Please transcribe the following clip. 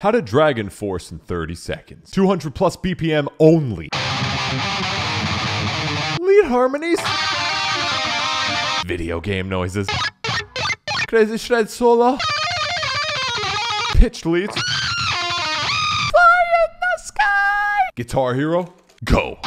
How to DragonForce in 30 seconds. 200 plus BPM only. Lead harmonies. Video game noises. Crazy Shred solo. Pitch leads. Fly in the sky. Guitar Hero. Go.